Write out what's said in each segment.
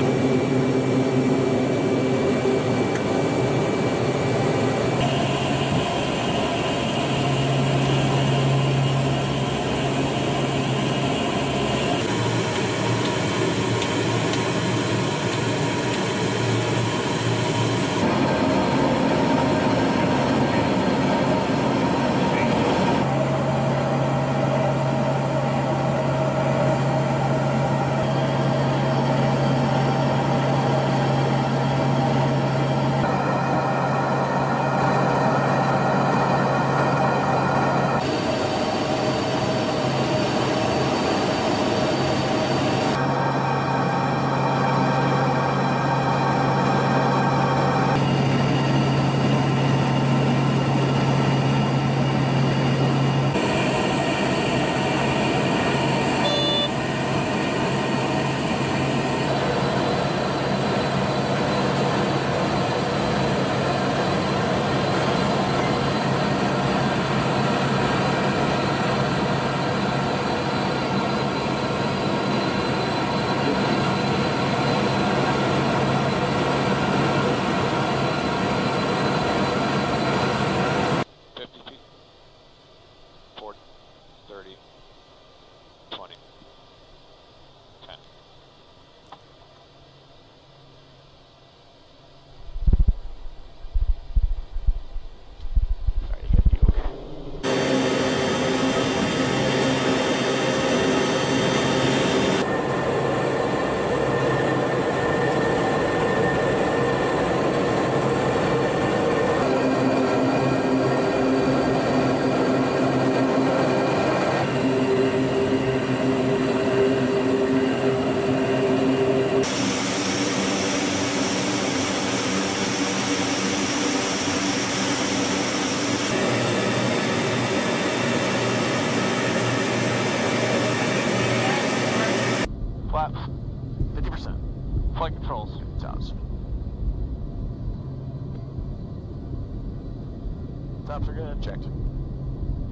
何? 50%. Flight controls. Tops. Tops are good. Checked.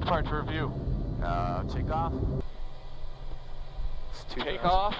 Departure review. Uh, take off. Take off.